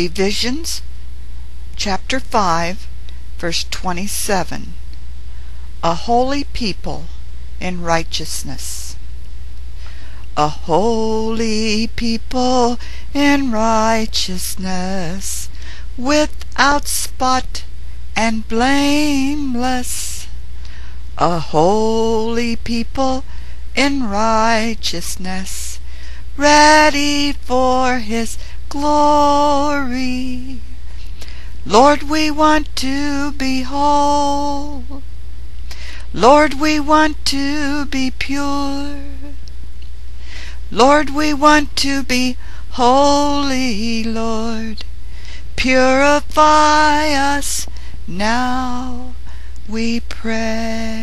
Ephesians chapter 5, verse 27. A holy people in righteousness. A holy people in righteousness, without spot and blameless. A holy people in righteousness, ready for His glory. Lord, we want to be whole. Lord, we want to be pure. Lord, we want to be holy, Lord. Purify us now, we pray.